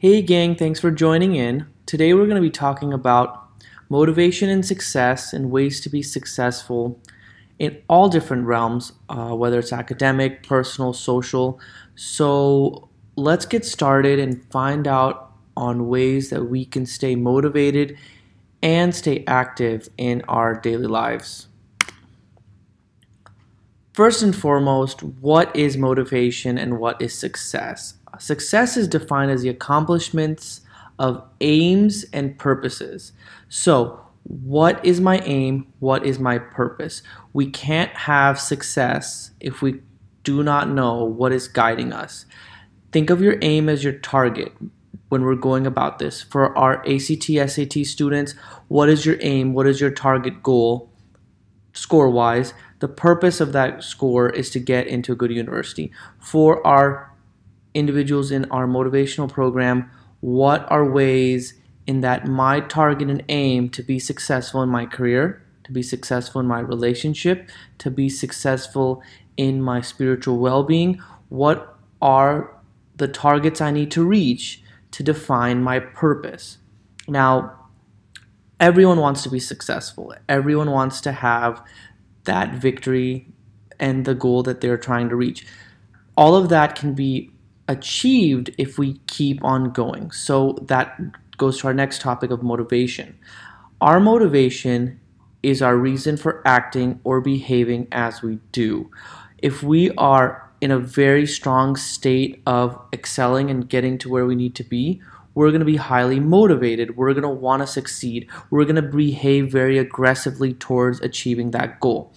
Hey gang, thanks for joining in. Today we're going to be talking about motivation and success and ways to be successful in all different realms, uh, whether it's academic, personal, social. So let's get started and find out on ways that we can stay motivated and stay active in our daily lives. First and foremost, what is motivation and what is success? Success is defined as the accomplishments of aims and purposes. So, what is my aim? What is my purpose? We can't have success if we do not know what is guiding us. Think of your aim as your target when we're going about this. For our ACT, SAT students, what is your aim? What is your target goal score wise? The purpose of that score is to get into a good university. For our individuals in our motivational program, what are ways in that my target and aim to be successful in my career, to be successful in my relationship, to be successful in my spiritual well being? What are the targets I need to reach to define my purpose? Now, everyone wants to be successful, everyone wants to have that victory and the goal that they're trying to reach. All of that can be achieved if we keep on going. So that goes to our next topic of motivation. Our motivation is our reason for acting or behaving as we do. If we are in a very strong state of excelling and getting to where we need to be, we're going to be highly motivated. We're going to want to succeed. We're going to behave very aggressively towards achieving that goal.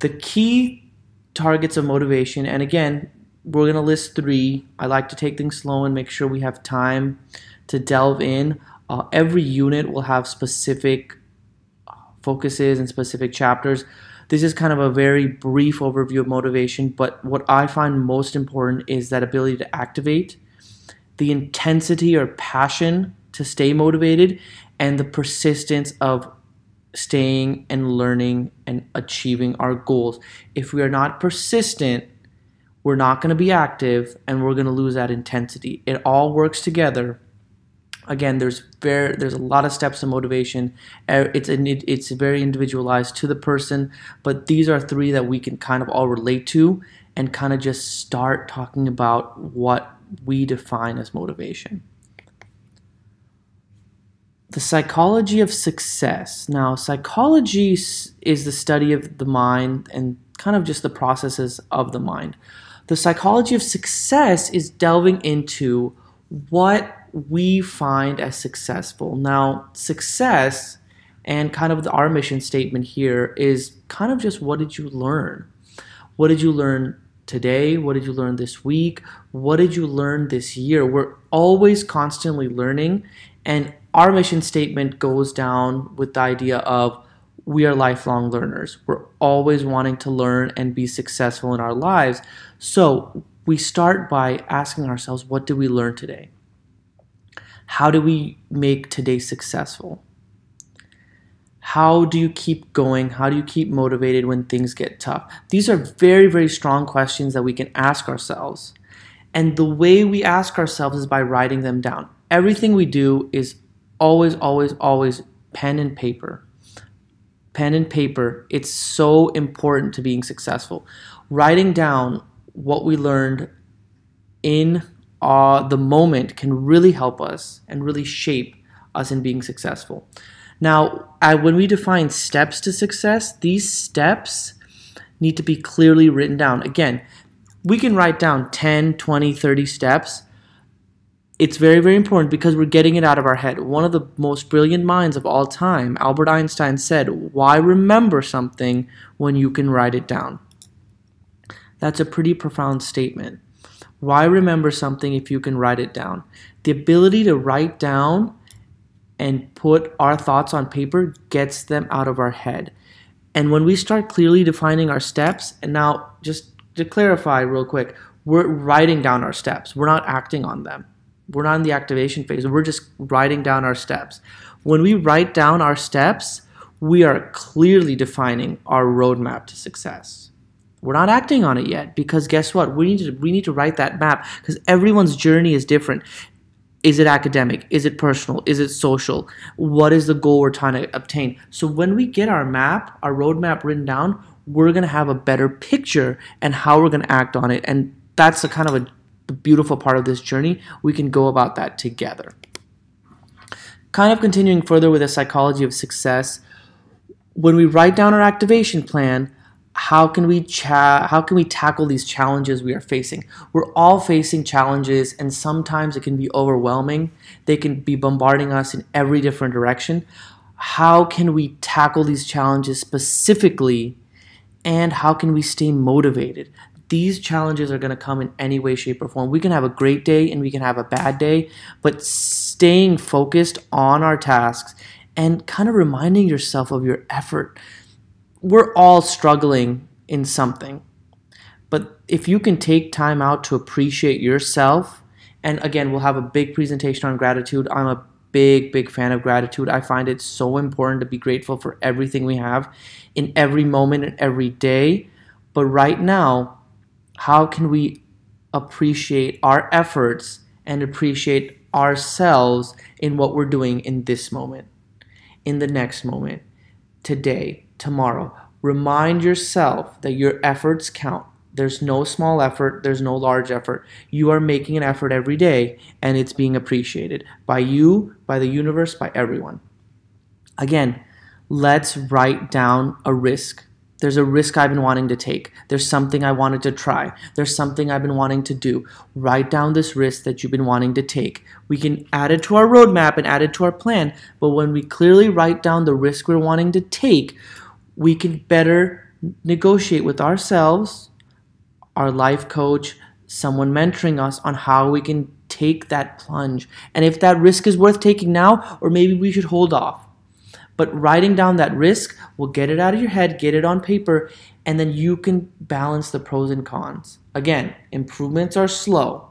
The key targets of motivation, and again, we're going to list three. I like to take things slow and make sure we have time to delve in. Uh, every unit will have specific uh, focuses and specific chapters. This is kind of a very brief overview of motivation, but what I find most important is that ability to activate, the intensity or passion to stay motivated, and the persistence of staying and learning and achieving our goals. If we are not persistent, we're not going to be active and we're going to lose that intensity. It all works together. Again, there's very there's a lot of steps to motivation. It's it's very individualized to the person, but these are three that we can kind of all relate to and kind of just start talking about what we define as motivation. The psychology of success. Now, psychology is the study of the mind and kind of just the processes of the mind. The psychology of success is delving into what we find as successful. Now, success and kind of the, our mission statement here is kind of just what did you learn? What did you learn today? What did you learn this week? What did you learn this year? We're always constantly learning, and our mission statement goes down with the idea of we are lifelong learners. We're always wanting to learn and be successful in our lives. So we start by asking ourselves, what did we learn today? How do we make today successful? How do you keep going? How do you keep motivated when things get tough? These are very, very strong questions that we can ask ourselves. And the way we ask ourselves is by writing them down. Everything we do is always, always, always pen and paper pen and paper, it's so important to being successful. Writing down what we learned in uh, the moment can really help us and really shape us in being successful. Now, I, when we define steps to success, these steps need to be clearly written down. Again, we can write down 10, 20, 30 steps, it's very, very important because we're getting it out of our head. One of the most brilliant minds of all time, Albert Einstein, said, Why remember something when you can write it down? That's a pretty profound statement. Why remember something if you can write it down? The ability to write down and put our thoughts on paper gets them out of our head. And when we start clearly defining our steps, and now just to clarify real quick, we're writing down our steps, we're not acting on them we're not in the activation phase. We're just writing down our steps. When we write down our steps, we are clearly defining our roadmap to success. We're not acting on it yet because guess what? We need to we need to write that map because everyone's journey is different. Is it academic? Is it personal? Is it social? What is the goal we're trying to obtain? So when we get our map, our roadmap written down, we're going to have a better picture and how we're going to act on it. And that's the kind of a beautiful part of this journey. We can go about that together. Kind of continuing further with the psychology of success, when we write down our activation plan, how can we cha- how can we tackle these challenges we are facing we're all facing challenges and sometimes it can be overwhelming they can be bombarding us in every different direction how can we tackle these challenges specifically and how can we stay motivated these challenges are going to come in any way shape or form we can have a great day and we can have a bad day but staying focused on our tasks and kind of reminding yourself of your effort we're all struggling in something. But if you can take time out to appreciate yourself, and again, we'll have a big presentation on gratitude. I'm a big, big fan of gratitude. I find it so important to be grateful for everything we have in every moment and every day. But right now, how can we appreciate our efforts and appreciate ourselves in what we're doing in this moment, in the next moment, today, tomorrow. Remind yourself that your efforts count. There's no small effort, there's no large effort. You are making an effort every day and it's being appreciated by you, by the universe, by everyone. Again, let's write down a risk. There's a risk I've been wanting to take. There's something I wanted to try. There's something I've been wanting to do. Write down this risk that you've been wanting to take. We can add it to our roadmap and add it to our plan, but when we clearly write down the risk we're wanting to take, we can better negotiate with ourselves, our life coach, someone mentoring us on how we can take that plunge. And if that risk is worth taking now, or maybe we should hold off. But writing down that risk will get it out of your head, get it on paper, and then you can balance the pros and cons. Again, improvements are slow,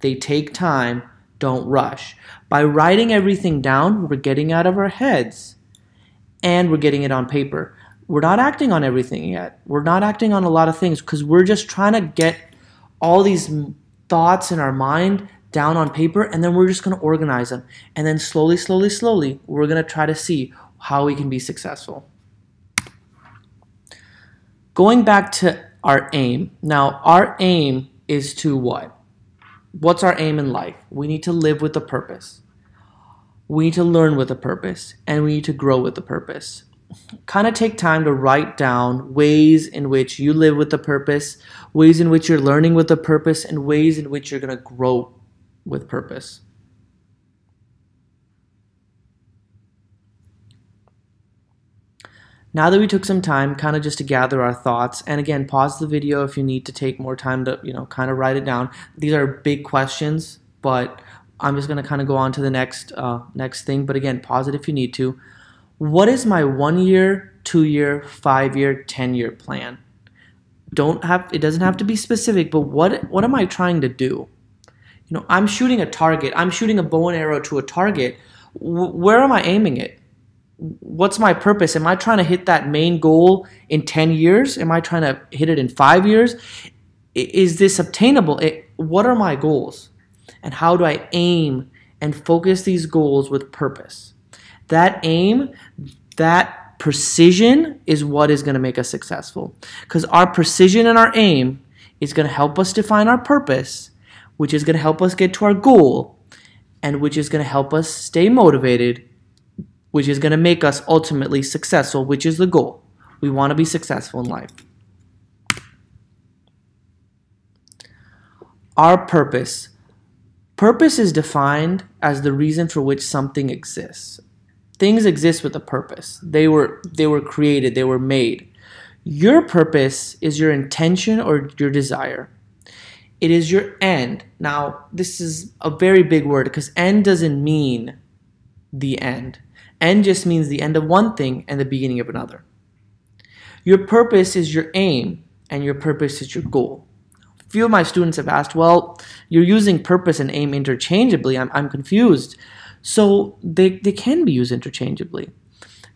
they take time. Don't rush. By writing everything down, we're getting out of our heads and we're getting it on paper we're not acting on everything yet. We're not acting on a lot of things because we're just trying to get all these thoughts in our mind down on paper and then we're just going to organize them. And then slowly, slowly, slowly, we're going to try to see how we can be successful. Going back to our aim. Now, our aim is to what? What's our aim in life? We need to live with a purpose. We need to learn with a purpose and we need to grow with a purpose kind of take time to write down ways in which you live with a purpose, ways in which you're learning with a purpose, and ways in which you're going to grow with purpose. Now that we took some time kind of just to gather our thoughts, and again, pause the video if you need to take more time to, you know, kind of write it down. These are big questions, but I'm just going to kind of go on to the next uh, next thing. But again, pause it if you need to what is my one year, two year, five year, 10 year plan? Don't have, it doesn't have to be specific, but what, what am I trying to do? You know, I'm shooting a target, I'm shooting a bow and arrow to a target. W- where am I aiming it? What's my purpose? Am I trying to hit that main goal in 10 years? Am I trying to hit it in five years? Is this obtainable? It, what are my goals? And how do I aim and focus these goals with purpose? that aim, that precision is what is going to make us successful. Because our precision and our aim is going to help us define our purpose, which is going to help us get to our goal, and which is going to help us stay motivated, which is going to make us ultimately successful, which is the goal. We want to be successful in life. Our purpose. Purpose is defined as the reason for which something exists things exist with a purpose. They were they were created, they were made. Your purpose is your intention or your desire. It is your end. Now, this is a very big word because end doesn't mean the end. End just means the end of one thing and the beginning of another. Your purpose is your aim, and your purpose is your goal. A few of my students have asked, well, you're using purpose and aim interchangeably. I'm, I'm confused. So they, they can be used interchangeably.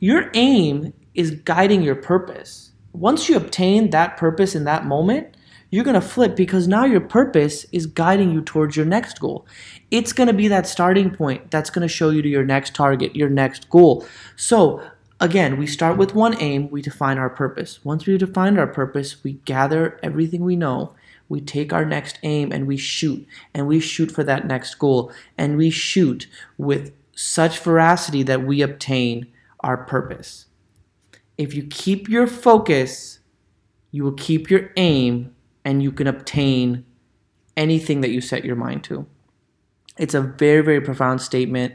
Your aim is guiding your purpose. Once you obtain that purpose in that moment, you're going to flip because now your purpose is guiding you towards your next goal. It's going to be that starting point that's going to show you to your next target, your next goal. So, again, we start with one aim, we define our purpose. Once we define our purpose, we gather everything we know we take our next aim and we shoot and we shoot for that next goal and we shoot with such veracity that we obtain our purpose. If you keep your focus, you will keep your aim and you can obtain anything that you set your mind to. It's a very, very profound statement.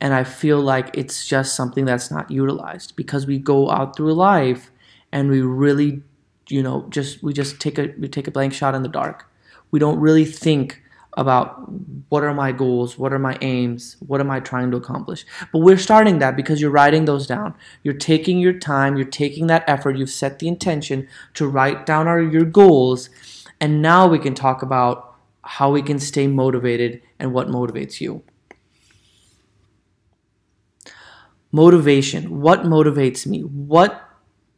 And I feel like it's just something that's not utilized because we go out through life and we really you know just we just take a we take a blank shot in the dark we don't really think about what are my goals what are my aims what am i trying to accomplish but we're starting that because you're writing those down you're taking your time you're taking that effort you've set the intention to write down our, your goals and now we can talk about how we can stay motivated and what motivates you motivation what motivates me what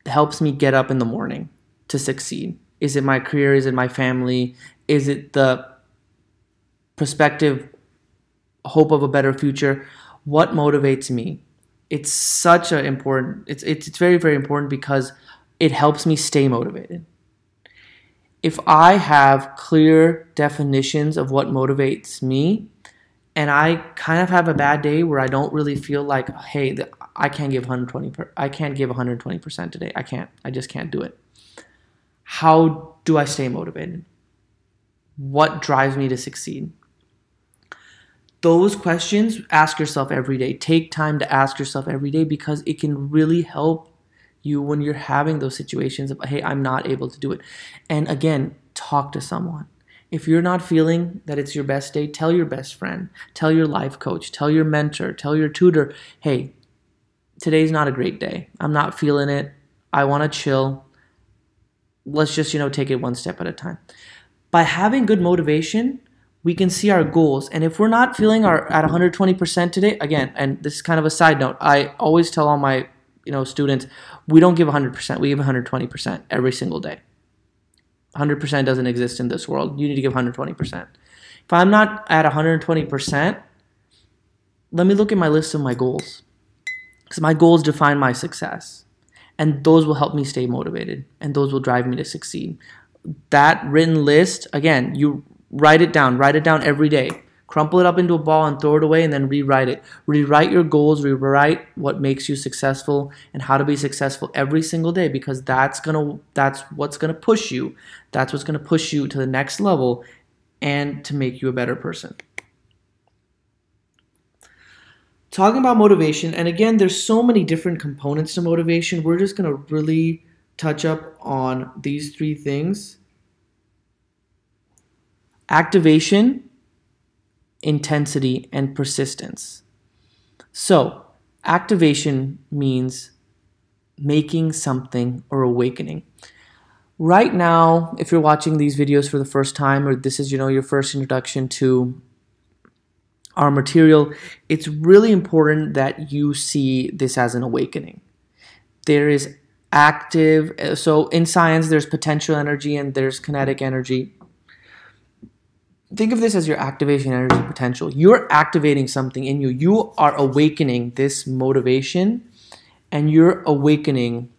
helps me get up in the morning to succeed? Is it my career? Is it my family? Is it the prospective hope of a better future? What motivates me? It's such an important. It's it's it's very very important because it helps me stay motivated. If I have clear definitions of what motivates me, and I kind of have a bad day where I don't really feel like, hey, I can't give 120. Per, I can't give 120 percent today. I can't. I just can't do it how do I stay motivated? What drives me to succeed? Those questions, ask yourself every day. Take time to ask yourself every day because it can really help you when you're having those situations of, hey, I'm not able to do it. And again, talk to someone. If you're not feeling that it's your best day, tell your best friend, tell your life coach, tell your mentor, tell your tutor, hey, today's not a great day. I'm not feeling it. I want to chill let's just you know take it one step at a time by having good motivation we can see our goals. And if we're not feeling our at 120% today again and this is kind of a side note i always tell all my you know students we don't give 100% we give 120% every single day. 100% doesn't exist in this world. You need to give 120% if i'm not at 120% let me look at my list of my goals because my goals define my success. And those will help me stay motivated and those will drive me to succeed. That written list again you write it down write it down every day. Crumple it up into a ball and throw it away and then rewrite it. Rewrite your goals rewrite what makes you successful and how to be successful every single day because that's going to that's what's going to push you. That's what's going to push you to the next level and to make you a better person. Talking about motivation, and again, there's so many different components to motivation. We're just going to really touch up on these three things activation, intensity, and persistence. So, activation means making something or awakening. Right now, if you're watching these videos for the first time or this is, you know, your first introduction to our material, it's really important that you see this as an awakening. There is active, so in science, there's potential energy and there's kinetic energy. Think of this as your activation energy potential. You're activating something in you. You are awakening this motivation and you're awakening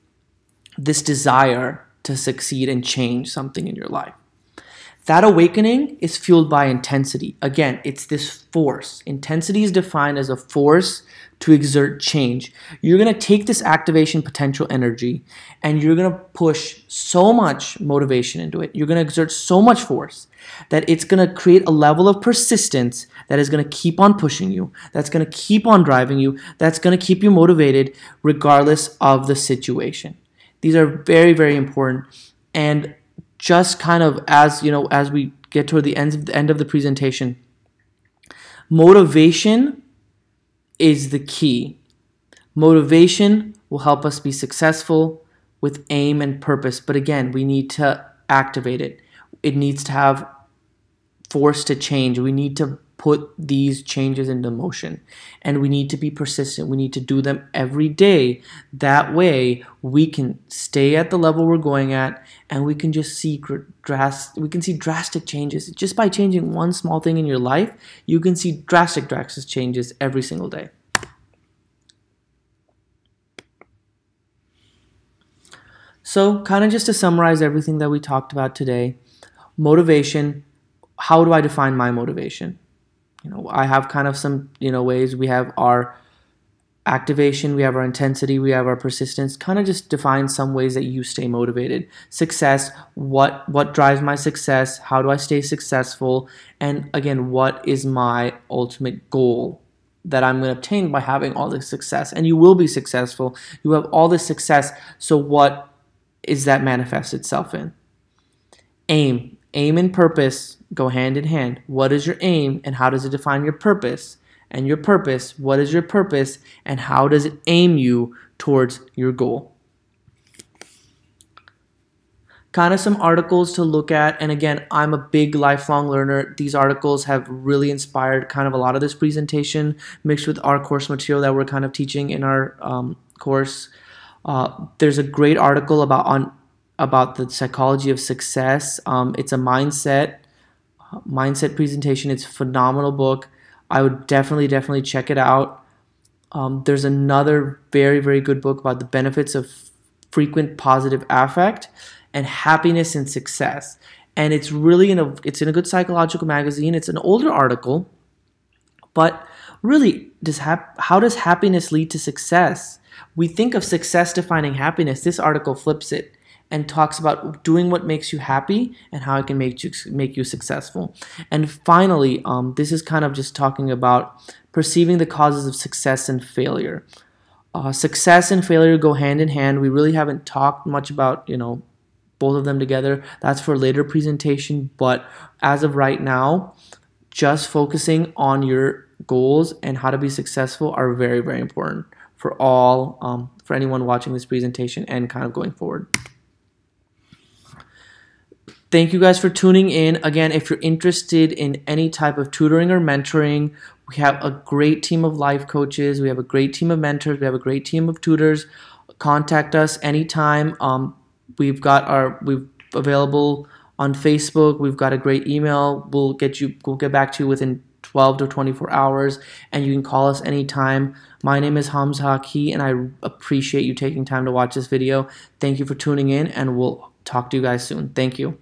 this desire to succeed and change something in your life. That awakening is fueled by intensity. Again, it's this force. Intensity is defined as a force to exert change. You're going to take this activation potential energy and you're going to push so much motivation into it. You're going to exert so much force that it's going to create a level of persistence that is going to keep on pushing you, that's going to keep on driving you, that's going to keep you motivated regardless of the situation. These are very, very important. And just kind of as you know as we get toward the end of the end of the presentation motivation is the key. Motivation will help us be successful with aim and purpose but again we need to activate it. It needs to have force to change. We need to put these changes into motion. And we need to be persistent. We need to do them every day. That way, we can stay at the level we're going at and we can just see drastic we can see drastic changes. Just by changing one small thing in your life, you can see drastic drastic changes every single day. So, kind of just to summarize everything that we talked about today, motivation, how do I define my motivation? You know i have kind of some you know ways. We have our activation we have our intensity we have our persistence kind of just define some ways that you stay motivated. Success what what drives my success? How do i stay successful? And again what is my ultimate goal that i'm going to obtain by having all this success? And you will be successful. You have all this success. So what is that manifest itself in? Aim. Aim and purpose go hand in hand. What is your aim and how does it define your purpose? And your purpose, what is your purpose and how does it aim you towards your goal? Kind of some articles to look at. And again, I'm a big lifelong learner. These articles have really inspired kind of a lot of this presentation mixed with our course material that we're kind of teaching in our um, course. Uh, there's a great article about on about the psychology of success. Um, it's a mindset mindset presentation. It's a phenomenal book. I would definitely, definitely check it out. Um, there's another very, very good book about the benefits of frequent positive affect and happiness and success. And it's really in a it's in a good psychological magazine. It's an older article, but really, does hap- how does happiness lead to success? We think of success defining happiness. This article flips it and talks about doing what makes you happy and how it can make you make you successful. And finally, um, this is kind of just talking about perceiving the causes of success and failure. Uh, success and failure go hand in hand. We really haven't talked much about you know both of them together. That's for later presentation. But as of right now, just focusing on your goals and how to be successful are very very important for all um, for anyone watching this presentation and kind of going forward. Thank you guys for tuning in. Again, if you're interested in any type of tutoring or mentoring, we have a great team of life coaches. We have a great team of mentors. We have a great team of tutors. Contact us anytime. Um, we've got our we've available on Facebook. We've got a great email. We'll get you. We'll get back to you within 12 to 24 hours, and you can call us anytime. My name is Hamza Haqqi, and I appreciate you taking time to watch this video. Thank you for tuning in, and we'll talk to you guys soon. Thank you.